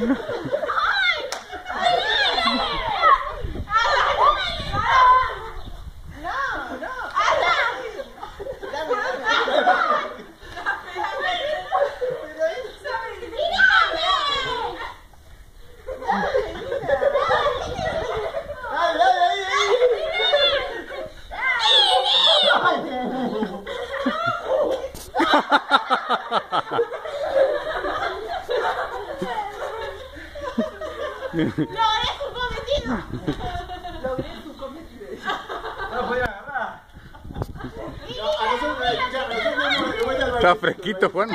ハハハハ ¡Logré su cometido! Logré su cometido. No podía agarrar. Está fresquito, Juan.